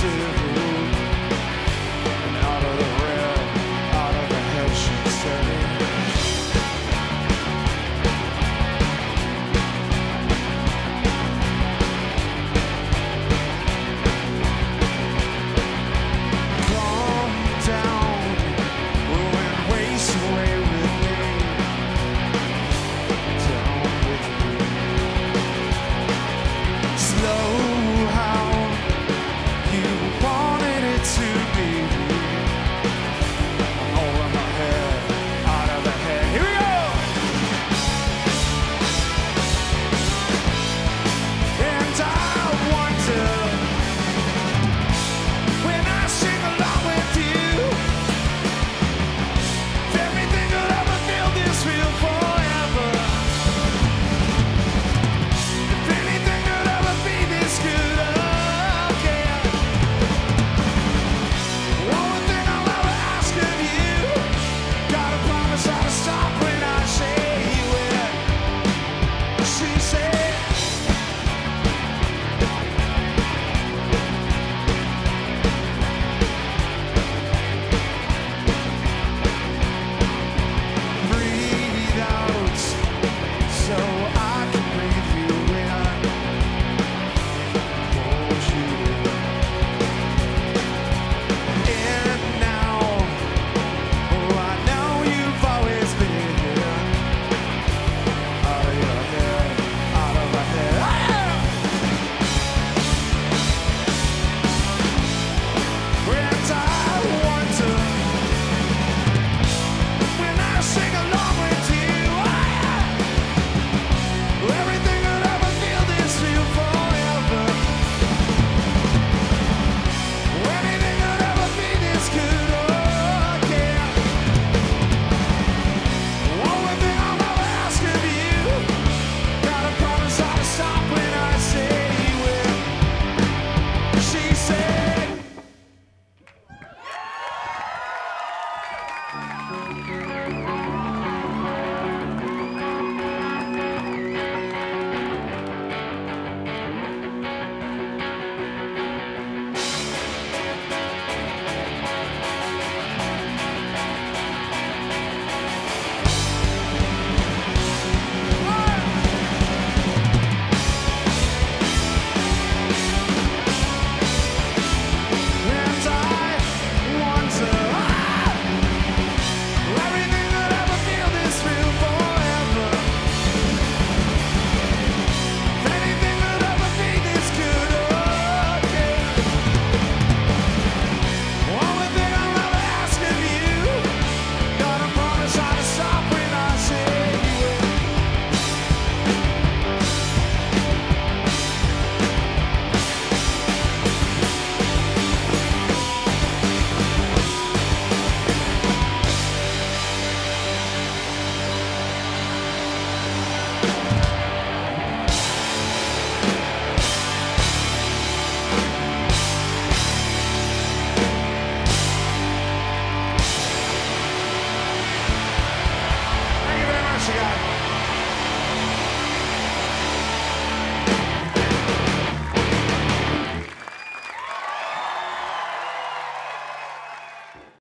to